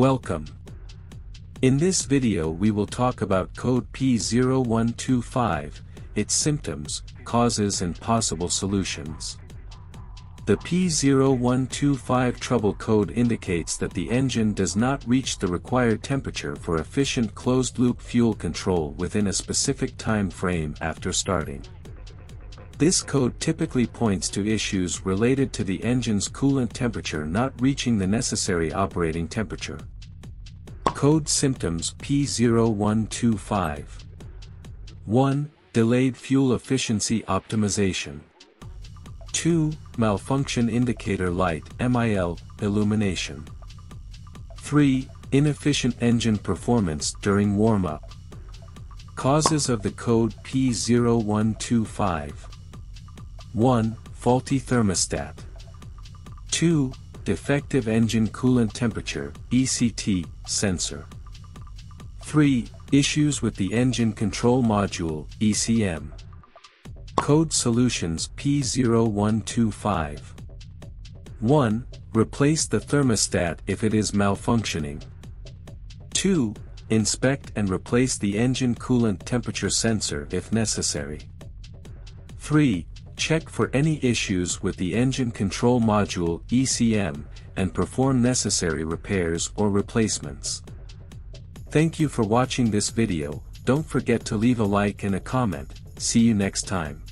Welcome. In this video we will talk about code P0125, its symptoms, causes and possible solutions. The P0125 trouble code indicates that the engine does not reach the required temperature for efficient closed-loop fuel control within a specific time frame after starting. This code typically points to issues related to the engine's coolant temperature not reaching the necessary operating temperature. Code Symptoms P0125 1. Delayed Fuel Efficiency Optimization 2. Malfunction Indicator Light MIL, illumination 3. Inefficient engine performance during warm-up Causes of the code P0125 1. Faulty thermostat. 2. Defective engine coolant temperature ECT, sensor. 3. Issues with the engine control module ECM. Code Solutions P0125 1. Replace the thermostat if it is malfunctioning. 2. Inspect and replace the engine coolant temperature sensor if necessary. 3 check for any issues with the engine control module ECM, and perform necessary repairs or replacements. Thank you for watching this video, don't forget to leave a like and a comment, see you next time.